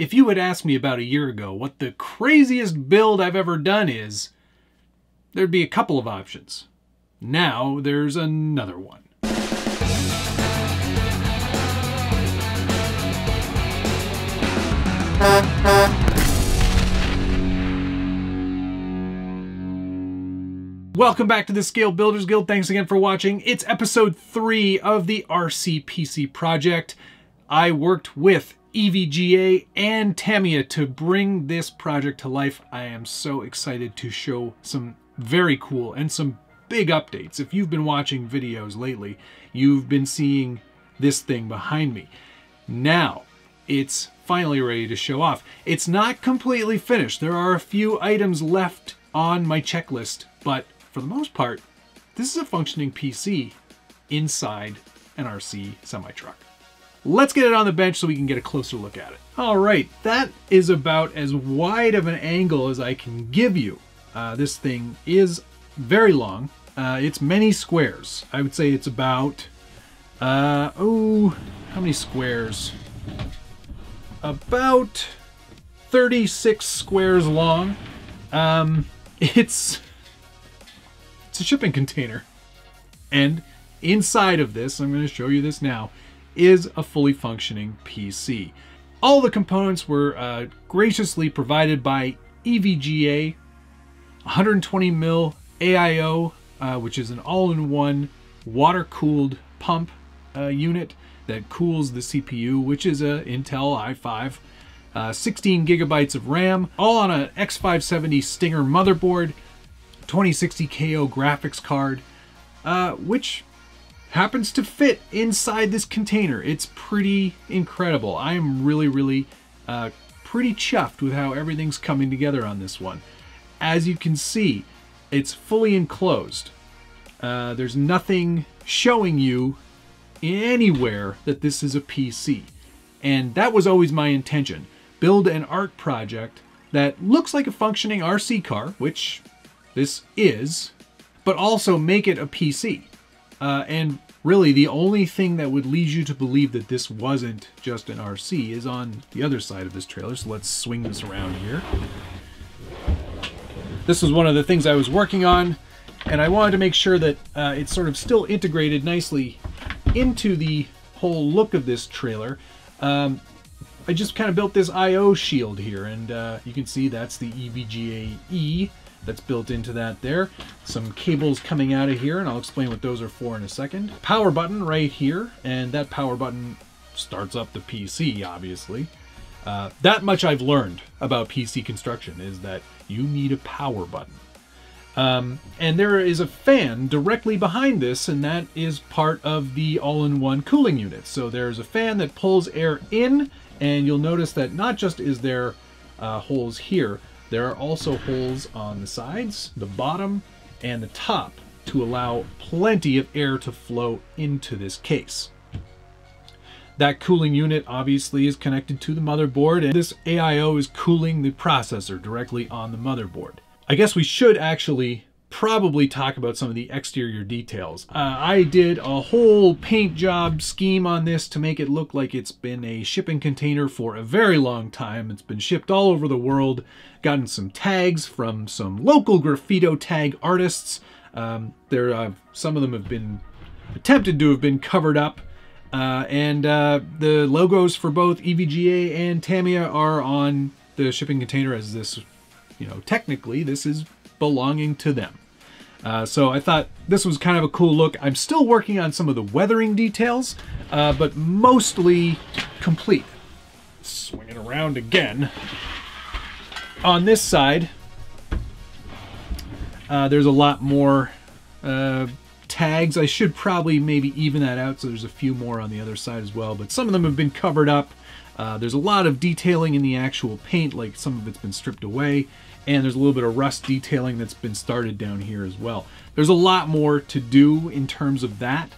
If you had asked me about a year ago what the craziest build I've ever done is, there'd be a couple of options. Now there's another one. Welcome back to the Scale Builders Guild. Thanks again for watching. It's episode three of the RCPC project. I worked with EVGA and Tamiya to bring this project to life. I am so excited to show some very cool and some big updates. If you've been watching videos lately, you've been seeing this thing behind me. Now, it's finally ready to show off. It's not completely finished. There are a few items left on my checklist, but for the most part, this is a functioning PC inside an RC semi-truck. Let's get it on the bench so we can get a closer look at it. All right, that is about as wide of an angle as I can give you. Uh, this thing is very long. Uh, it's many squares. I would say it's about, uh, oh, how many squares? About 36 squares long. Um, it's it's a shipping container. And inside of this, I'm going to show you this now, is a fully functioning PC. All the components were uh, graciously provided by EVGA, 120 mil AIO, uh, which is an all-in-one water-cooled pump uh, unit that cools the CPU, which is a Intel i5, uh, 16 gigabytes of RAM, all on an X570 Stinger motherboard, 2060 KO graphics card, uh, which happens to fit inside this container. It's pretty incredible. I am really, really uh, pretty chuffed with how everything's coming together on this one. As you can see, it's fully enclosed. Uh, there's nothing showing you anywhere that this is a PC. And that was always my intention. Build an art project that looks like a functioning RC car, which this is, but also make it a PC. Uh, and really, the only thing that would lead you to believe that this wasn't just an RC is on the other side of this trailer. So let's swing this around here. This was one of the things I was working on, and I wanted to make sure that uh, it's sort of still integrated nicely into the whole look of this trailer. Um, I just kind of built this I.O. shield here, and uh, you can see that's the EVGA E that's built into that there. Some cables coming out of here, and I'll explain what those are for in a second. Power button right here, and that power button starts up the PC, obviously. Uh, that much I've learned about PC construction is that you need a power button. Um, and there is a fan directly behind this, and that is part of the all-in-one cooling unit. So there's a fan that pulls air in, and you'll notice that not just is there uh, holes here, there are also holes on the sides, the bottom, and the top to allow plenty of air to flow into this case. That cooling unit obviously is connected to the motherboard and this AIO is cooling the processor directly on the motherboard. I guess we should actually probably talk about some of the exterior details. Uh, I did a whole paint job scheme on this to make it look like it's been a shipping container for a very long time. It's been shipped all over the world, gotten some tags from some local graffito tag artists. Um, there, uh, Some of them have been attempted to have been covered up. Uh, and uh, the logos for both EVGA and Tamiya are on the shipping container as this, you know, technically this is belonging to them. Uh, so I thought this was kind of a cool look. I'm still working on some of the weathering details, uh, but mostly complete. Swing it around again. On this side, uh, there's a lot more uh, tags. I should probably maybe even that out so there's a few more on the other side as well, but some of them have been covered up. Uh, there's a lot of detailing in the actual paint, like some of it's been stripped away and there's a little bit of rust detailing that's been started down here as well. There's a lot more to do in terms of that,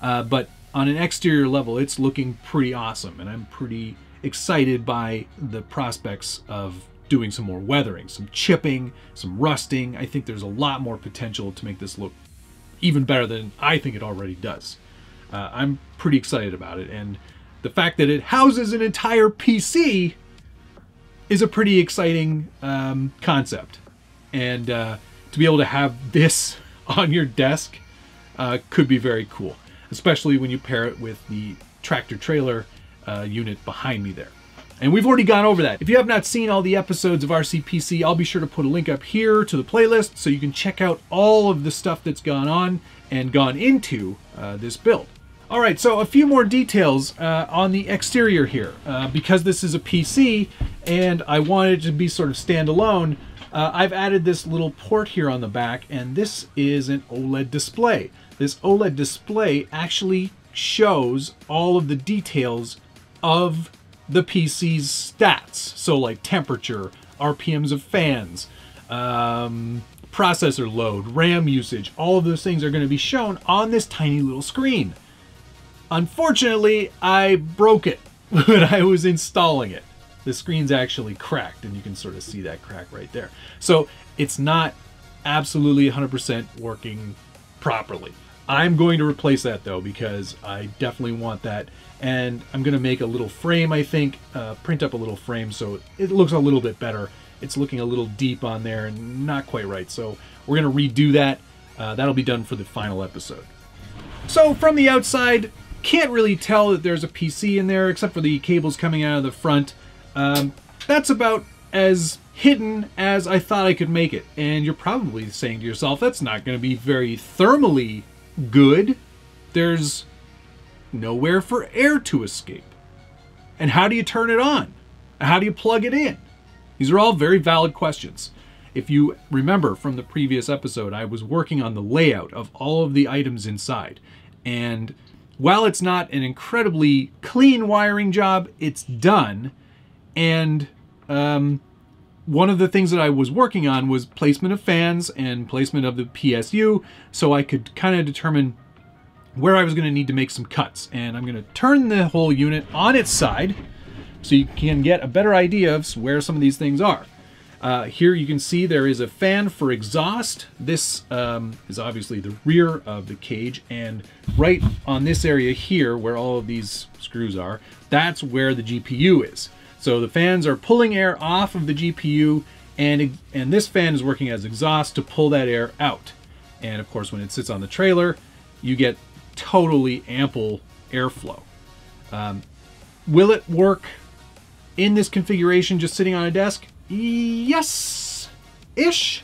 uh, but on an exterior level, it's looking pretty awesome, and I'm pretty excited by the prospects of doing some more weathering, some chipping, some rusting. I think there's a lot more potential to make this look even better than I think it already does. Uh, I'm pretty excited about it, and the fact that it houses an entire PC is a pretty exciting um, concept. And uh, to be able to have this on your desk uh, could be very cool, especially when you pair it with the tractor trailer uh, unit behind me there. And we've already gone over that. If you have not seen all the episodes of RCPC, I'll be sure to put a link up here to the playlist so you can check out all of the stuff that's gone on and gone into uh, this build. All right, so a few more details uh, on the exterior here. Uh, because this is a PC and I wanted to be sort of standalone, uh, I've added this little port here on the back and this is an OLED display. This OLED display actually shows all of the details of the PC's stats. So like temperature, RPMs of fans, um, processor load, RAM usage, all of those things are going to be shown on this tiny little screen. Unfortunately, I broke it when I was installing it. The screen's actually cracked and you can sort of see that crack right there. So it's not absolutely 100% working properly. I'm going to replace that though because I definitely want that and I'm going to make a little frame I think, uh, print up a little frame so it looks a little bit better. It's looking a little deep on there and not quite right so we're going to redo that. Uh, that'll be done for the final episode. So from the outside, can't really tell that there's a PC in there except for the cables coming out of the front. Um, that's about as hidden as I thought I could make it. And you're probably saying to yourself, that's not going to be very thermally good. There's nowhere for air to escape. And how do you turn it on? How do you plug it in? These are all very valid questions. If you remember from the previous episode, I was working on the layout of all of the items inside. And while it's not an incredibly clean wiring job, it's done. And um, one of the things that I was working on was placement of fans and placement of the PSU so I could kind of determine where I was going to need to make some cuts. And I'm going to turn the whole unit on its side so you can get a better idea of where some of these things are. Uh, here you can see there is a fan for exhaust. This um, is obviously the rear of the cage and right on this area here where all of these screws are, that's where the GPU is. So the fans are pulling air off of the GPU and, and this fan is working as exhaust to pull that air out. And of course when it sits on the trailer, you get totally ample airflow. Um, will it work in this configuration just sitting on a desk? Yes, ish.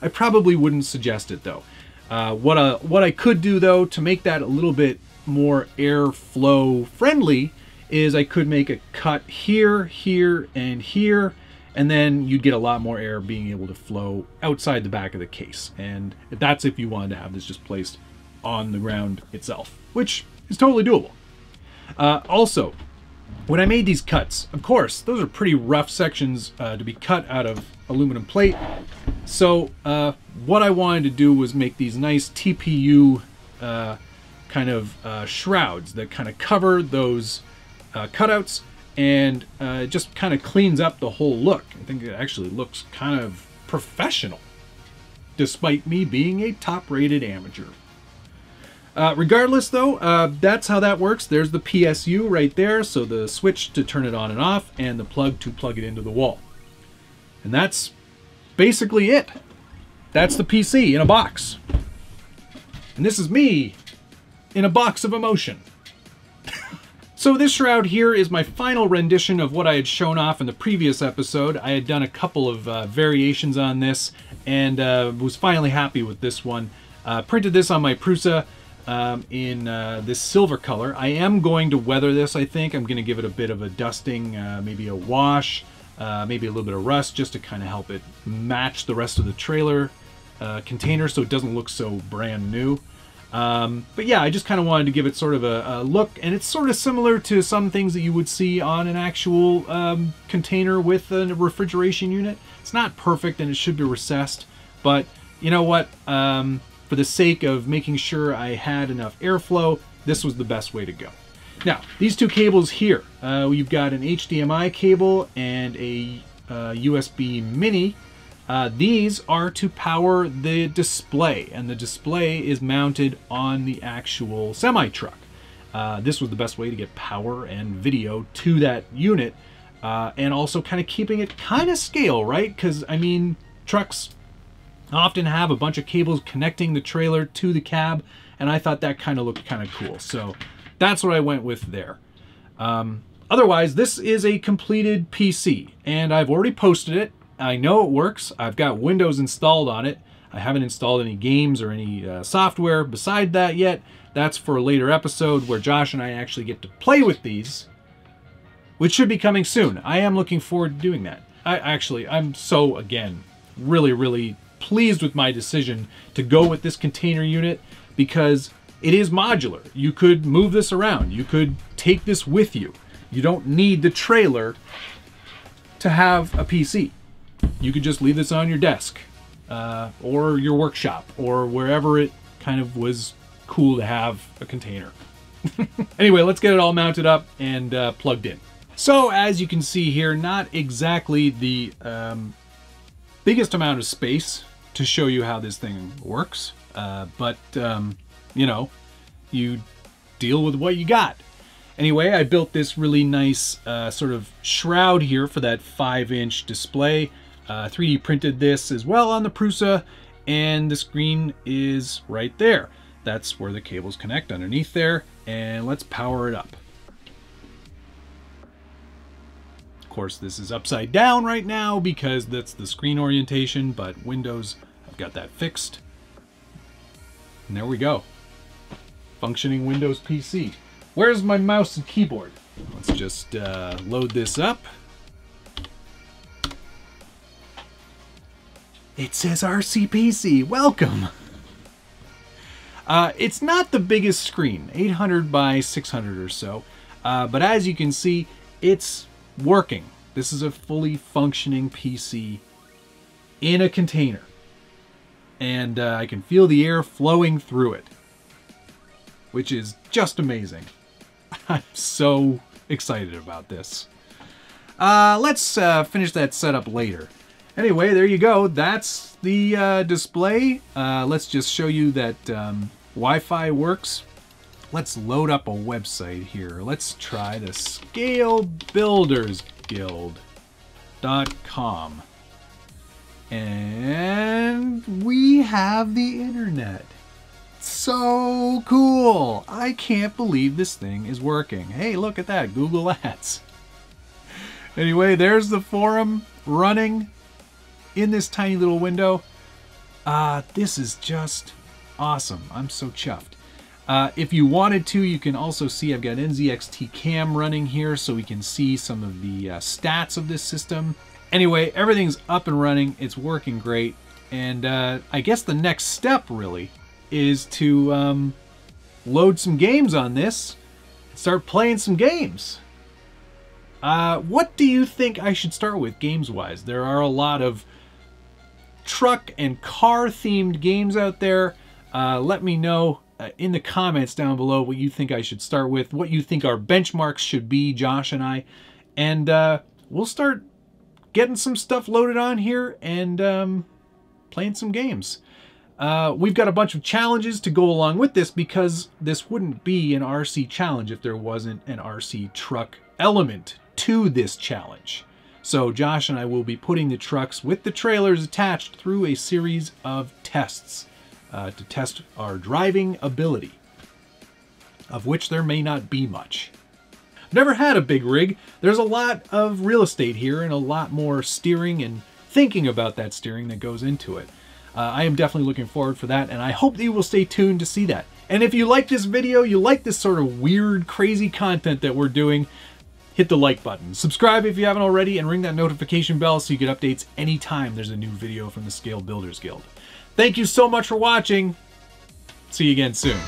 I probably wouldn't suggest it though. Uh, what a what I could do though to make that a little bit more airflow friendly is I could make a cut here, here, and here, and then you'd get a lot more air being able to flow outside the back of the case. And that's if you wanted to have this just placed on the ground itself, which is totally doable. Uh, also, when I made these cuts, of course, those are pretty rough sections uh, to be cut out of aluminum plate. So uh, what I wanted to do was make these nice TPU uh, kind of uh, shrouds that kind of cover those uh, cutouts and uh, it just kind of cleans up the whole look. I think it actually looks kind of professional, despite me being a top-rated amateur. Uh, regardless, though, uh, that's how that works. There's the PSU right there, so the switch to turn it on and off, and the plug to plug it into the wall. And that's basically it. That's the PC in a box. And this is me in a box of emotion. so this shroud here is my final rendition of what I had shown off in the previous episode. I had done a couple of uh, variations on this and uh, was finally happy with this one. Uh, printed this on my Prusa um, in uh, this silver color. I am going to weather this, I think. I'm going to give it a bit of a dusting, uh, maybe a wash, uh, maybe a little bit of rust, just to kind of help it match the rest of the trailer uh, container so it doesn't look so brand new. Um, but yeah, I just kind of wanted to give it sort of a, a, look, and it's sort of similar to some things that you would see on an actual um, container with a refrigeration unit. It's not perfect and it should be recessed, but you know what? For the sake of making sure I had enough airflow, this was the best way to go. Now, these two cables here, uh, you've got an HDMI cable and a uh, USB mini. Uh, these are to power the display, and the display is mounted on the actual semi-truck. Uh, this was the best way to get power and video to that unit uh, and also kind of keeping it kind of scale, right? Because, I mean, trucks often have a bunch of cables connecting the trailer to the cab, and I thought that kind of looked kind of cool. So that's what I went with there. Um, otherwise, this is a completed PC, and I've already posted it. I know it works. I've got Windows installed on it. I haven't installed any games or any uh, software beside that yet. That's for a later episode where Josh and I actually get to play with these, which should be coming soon. I am looking forward to doing that. I actually, I'm so, again, really, really pleased with my decision to go with this container unit because it is modular. You could move this around. You could take this with you. You don't need the trailer to have a PC. You could just leave this on your desk uh, or your workshop or wherever it kind of was cool to have a container. anyway, let's get it all mounted up and uh, plugged in. So as you can see here, not exactly the um, biggest amount of space to show you how this thing works, uh, but um, you know, you deal with what you got. Anyway, I built this really nice uh, sort of shroud here for that 5-inch display. Uh, 3D printed this as well on the Prusa, and the screen is right there. That's where the cables connect underneath there, and let's power it up. Of course, this is upside down right now because that's the screen orientation, but Windows, got that fixed. And there we go functioning Windows PC. Where's my mouse and keyboard? Let's just uh, load this up. It says RCPC. Welcome. Uh, it's not the biggest screen, 800 by 600 or so, uh, but as you can see, it's working. This is a fully functioning PC in a container. And uh, I can feel the air flowing through it which is just amazing. I'm so excited about this. Uh, let's uh, finish that setup later. Anyway, there you go. That's the uh, display. Uh, let's just show you that um, Wi-Fi works. Let's load up a website here. Let's try the ScaleBuildersGuild.com. And we have the internet so cool. I can't believe this thing is working. Hey, look at that, Google Ads. Anyway, there's the forum running in this tiny little window. Uh, this is just awesome. I'm so chuffed. Uh, if you wanted to, you can also see I've got NZXT cam running here so we can see some of the uh, stats of this system. Anyway, everything's up and running. It's working great. And uh, I guess the next step, really, is to um, load some games on this and start playing some games. Uh, what do you think I should start with games-wise? There are a lot of truck and car-themed games out there. Uh, let me know uh, in the comments down below what you think I should start with, what you think our benchmarks should be, Josh and I. And uh, we'll start getting some stuff loaded on here and um, playing some games. Uh, we've got a bunch of challenges to go along with this because this wouldn't be an RC challenge if there wasn't an RC truck element to this challenge. So Josh and I will be putting the trucks with the trailers attached through a series of tests uh, to test our driving ability, of which there may not be much. Never had a big rig. There's a lot of real estate here and a lot more steering and thinking about that steering that goes into it. Uh, I am definitely looking forward for that, and I hope that you will stay tuned to see that. And if you like this video, you like this sort of weird, crazy content that we're doing, hit the like button. Subscribe if you haven't already, and ring that notification bell so you get updates anytime there's a new video from the Scale Builders Guild. Thank you so much for watching. See you again soon.